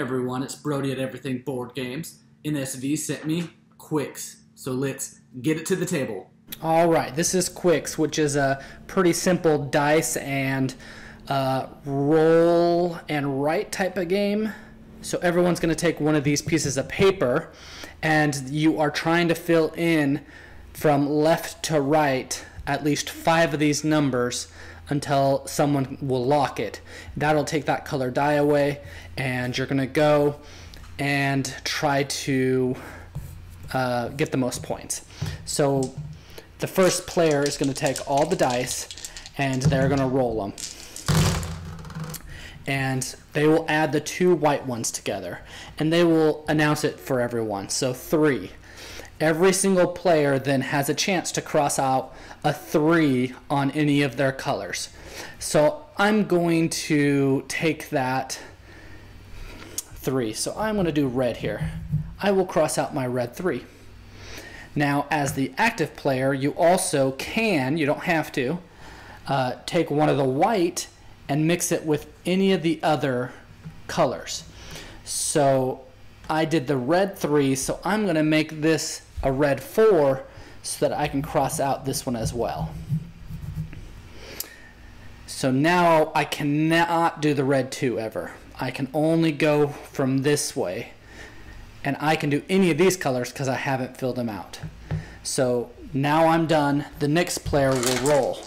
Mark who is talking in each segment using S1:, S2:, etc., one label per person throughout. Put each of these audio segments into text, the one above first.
S1: Everyone, it's Brody at Everything Board Games. NSV sent me Qwixx. so let's get it to the table.
S2: All right, this is Qwixx, which is a pretty simple dice and uh, roll and write type of game. So everyone's going to take one of these pieces of paper, and you are trying to fill in from left to right at least five of these numbers until someone will lock it. That'll take that color die away, and you're to go and try to uh, get the most points. So the first player is to take all the dice and they're to roll them. And they will add the two white ones together and they will announce it for everyone. So three. Every single player then has a chance to cross out a three on any of their colors. So I'm going to take that three. So I'm going to do red here. I will cross out my red three. Now, as the active player, you also can, you don't have to, uh, take one of the white and mix it with any of the other colors. So I did the red three, so I'm going to make this a red four so that I can cross out this one as well. So now I cannot do the red two ever. I can only go from this way and I can do any of these colors because I haven't filled them out. So now I'm done. The next player will roll.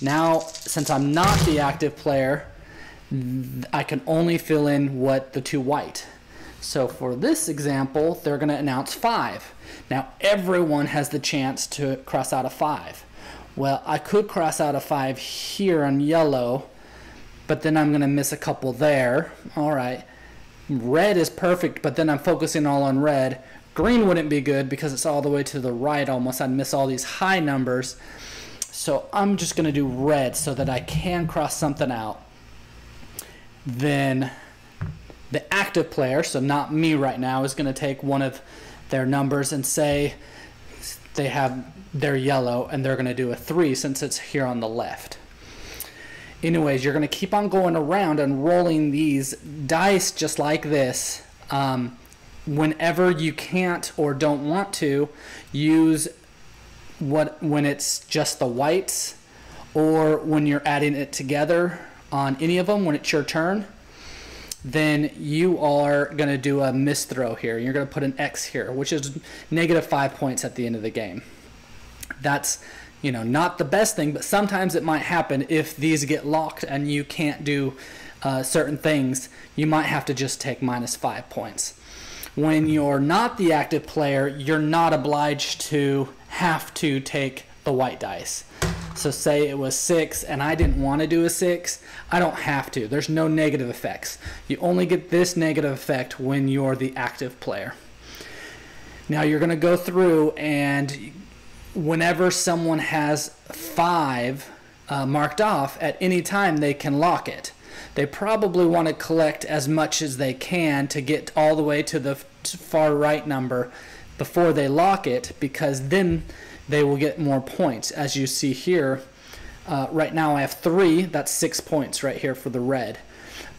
S2: Now, since I'm not the active player, I can only fill in what the two white. So for this example, they're going to announce five. Now everyone has the chance to cross out a five. Well, I could cross out a five here on yellow, but then I'm going to miss a couple there. All right. Red is perfect, but then I'm focusing all on red. Green wouldn't be good because it's all the way to the right almost. I'd miss all these high numbers. So I'm just going to do red so that I can cross something out. Then the active player, so not me right now, is going to take one of their numbers and say they have their yellow and they're going to do a 3 since it's here on the left anyways, you're going to keep on going around and rolling these dice just like this. Um, whenever you can't or don't want to, use what when it's just the whites or when you're adding it together on any of them when it's your turn then you are going to do a misthrow here. You're going to put an X here, which is negative five points at the end of the game. That's you know, not the best thing, but sometimes it might happen if these get locked and you can't do uh, certain things, you might have to just take minus five points. When you're not the active player, you're not obliged to have to take the white dice. So say it was six and I didn't want to do a six, I don't have to. There's no negative effects. You only get this negative effect when you're the active player. Now you're going to go through and whenever someone has five uh, marked off, at any time they can lock it. They probably want to collect as much as they can to get all the way to the far right number before they lock it because then they will get more points. As you see here, uh, right now I have three, that's six points right here for the red.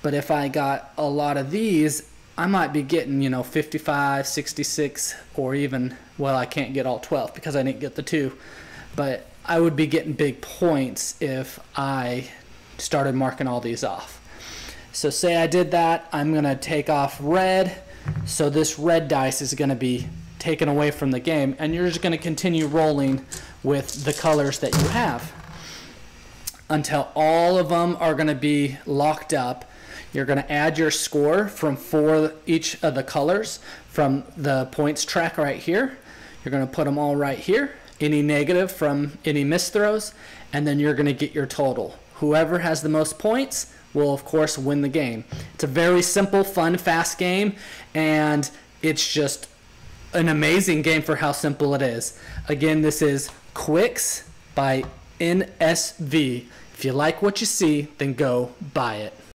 S2: But if I got a lot of these, I might be getting, you know, 55, 66, or even, well, I can't get all 12 because I didn't get the two. But I would be getting big points if I started marking all these off. So say I did that, I'm going to take off red. So this red dice is going to be taken away from the game, and you're just going to continue rolling with the colors that you have until all of them are going to be locked up you're going to add your score from for each of the colors from the points track right here. You're going to put them all right here. Any negative from any missed misthrows, and then you're going to get your total. Whoever has the most points will, of course, win the game. It's a very simple, fun, fast game, and it's just an amazing game for how simple it is. Again, this is Qwixx by NSV. If you like what you see, then go buy it.